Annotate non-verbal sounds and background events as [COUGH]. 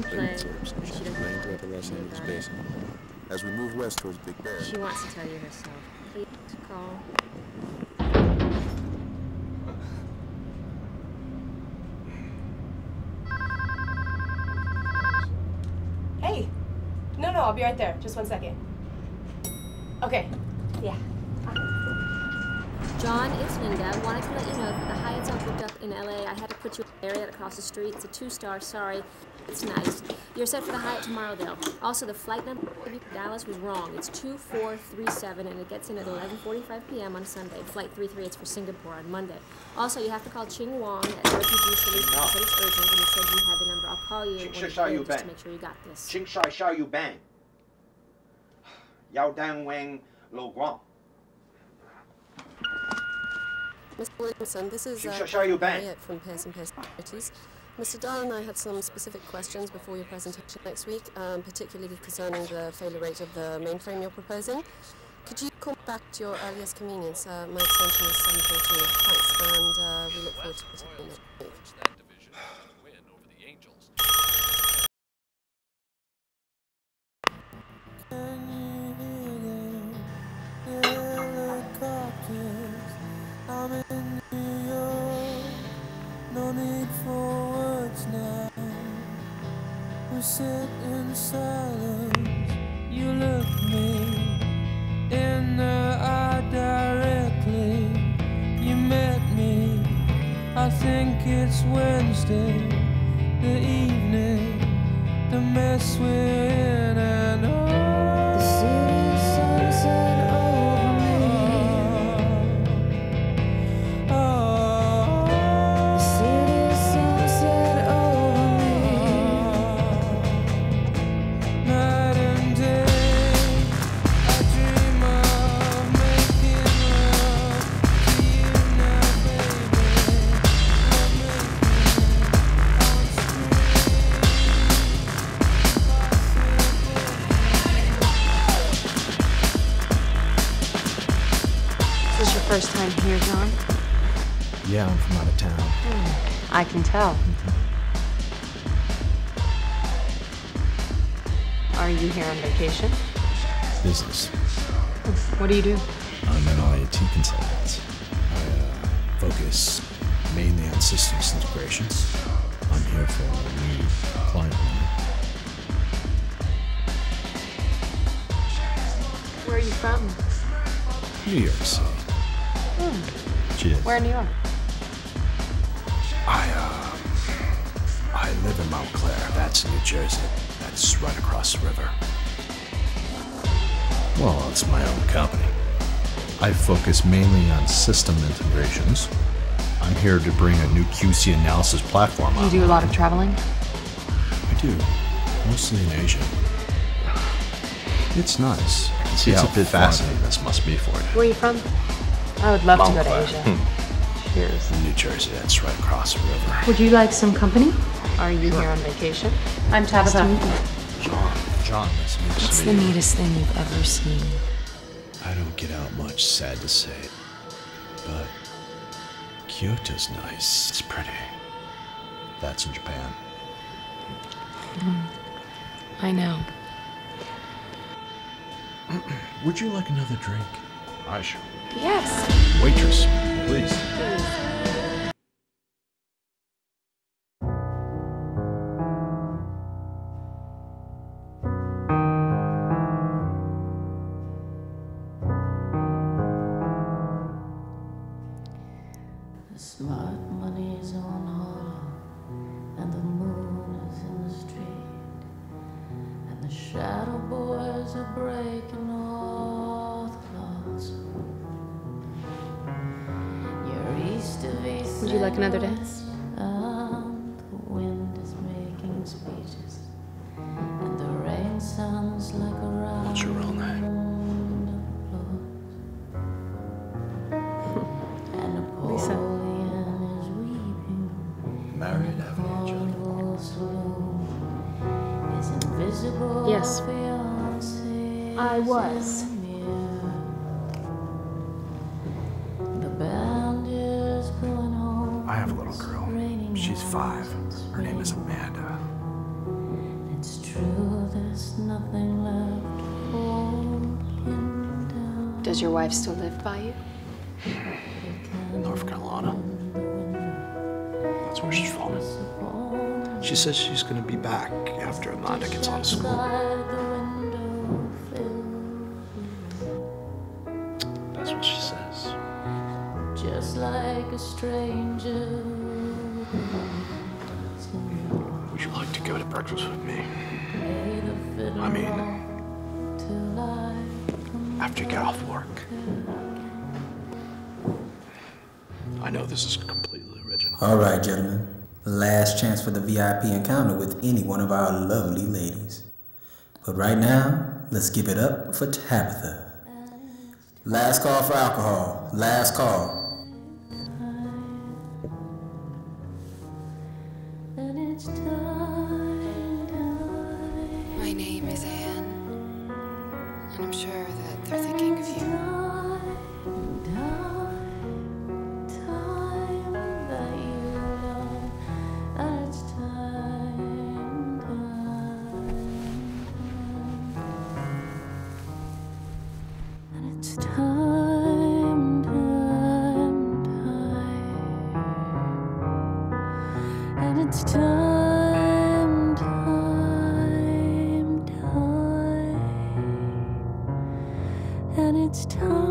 gonna play. Lady tips. and She doesn't playing throughout the Los know it. As we move west towards Big Bear, She wants to tell you herself. Please call. Hey. No, no, I'll be right there. Just one second. Okay. Yeah. John, it's Linda. Wanted to let you know that the Hyatt's all booked up in LA. I had to put you in area across the street. It's a two star, sorry. It's nice. You're set for the Hyatt tomorrow, Dale. Also, the flight number to Dallas was wrong. It's 2437 and it gets in at 11:45 p.m. on Sunday. Flight 33 it's for Singapore on Monday. Also, you have to call Ching Wong at Refugee. No. Said it's urgent and he said you had the number. I'll call you Ching Sha it's Yu just to make sure you got this. Ching Shai Sha Yu Bang. [SIGHS] Yao Dan Wang Lo Guang. Mr. Williamson, this is uh, sure, you from Pearson Pearson Securities. Mr. Dahl and I had some specific questions before your presentation next week, um, particularly concerning the failure rate of the mainframe you're proposing. Could you call back to your earliest convenience? Uh, my extension is 742. Thanks, and uh, we look forward to you next week. We sit in silence. You look me in the eye directly. You met me. I think it's Wednesday, the evening, the mess we're first time here, John? Yeah, I'm from out of town. I can tell. Are you here on vacation? Business. What do you do? I'm an IoT consultant. I uh, focus mainly on systems integrations. I'm here for a new client. Where are you from? New York City. Cheers. Where in New York? I, uh, I live in Montclair. That's New Jersey. That's right across the river. Well, it's my own company. I focus mainly on system integrations. I'm here to bring a new QC analysis platform You out. do a lot of traveling? I do, mostly in Asia. It's nice. I can see It's how a bit fascinating this must be for you. Where are you from? I would love to go to Montclair. Asia. Hmm. Cheers. New Jersey, that's right across the river. Would you like some company? Are you here on vacation? I'm Tabitha. John, John, nice to meet you. What's the neatest thing you've ever seen? I don't get out much, sad to say. But Kyoto's nice. It's pretty. That's in Japan. Hmm. I know. [CLEARS THROAT] Would you like another drink? I sure. Yes. Waitress, please. The smart money's on hold, and the moon is in the street, and the shadow boys are breaking all the clocks. Would you like another dance? west, the wind is making speeches, and the rain sounds like a round. What's your real name? [LAUGHS] Lisa. Married, haven't you, Yes. I was. Five. Her name is Amanda. It's true, there's nothing left holding down. Does your wife still live by you? In North Carolina. That's where she's from. She says she's gonna be back after Amanda gets out of school. That's what she says. Just like a stranger. Go to breakfast with me? Play the fiddle I mean, till after you get off work. I know this is completely original. All right, gentlemen. Last chance for the VIP encounter with any one of our lovely ladies. But right now, let's give it up for Tabitha. Last call for alcohol. Last call. Name is Anne, and I'm sure it's time,